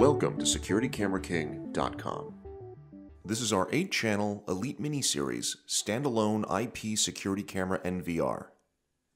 Welcome to SecurityCameraKing.com. This is our 8 channel Elite mini series standalone IP security camera NVR.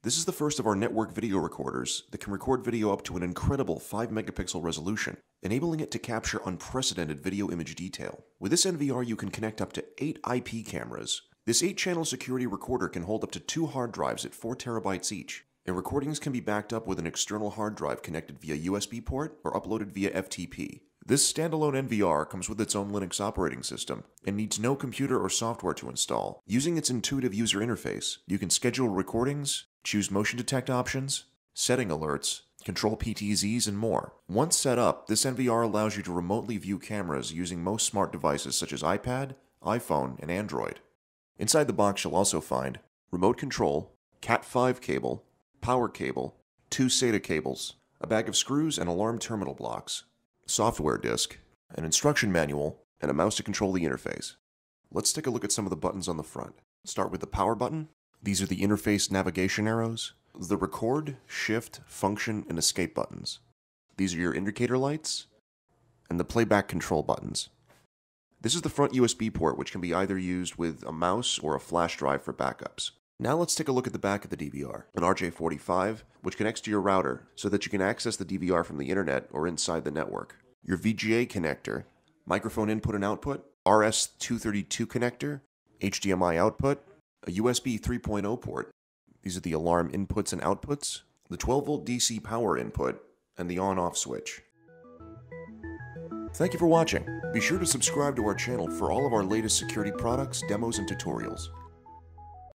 This is the first of our network video recorders that can record video up to an incredible 5 megapixel resolution, enabling it to capture unprecedented video image detail. With this NVR, you can connect up to 8 IP cameras. This 8 channel security recorder can hold up to 2 hard drives at 4 terabytes each, and recordings can be backed up with an external hard drive connected via USB port or uploaded via FTP. This standalone NVR comes with its own Linux operating system and needs no computer or software to install. Using its intuitive user interface, you can schedule recordings, choose motion detect options, setting alerts, control PTZs, and more. Once set up, this NVR allows you to remotely view cameras using most smart devices such as iPad, iPhone, and Android. Inside the box, you'll also find remote control, Cat5 cable, power cable, two SATA cables, a bag of screws and alarm terminal blocks, software disk, an instruction manual, and a mouse to control the interface. Let's take a look at some of the buttons on the front. Start with the power button. These are the interface navigation arrows, the record, shift, function, and escape buttons. These are your indicator lights, and the playback control buttons. This is the front USB port, which can be either used with a mouse or a flash drive for backups. Now let's take a look at the back of the DVR, an RJ45, which connects to your router so that you can access the DVR from the internet or inside the network. Your VGA connector, microphone input and output, RS232 connector, HDMI output, a USB 3.0 port. These are the alarm inputs and outputs, the 12 volt DC power input, and the on off switch. Thank you for watching. Be sure to subscribe to our channel for all of our latest security products, demos, and tutorials.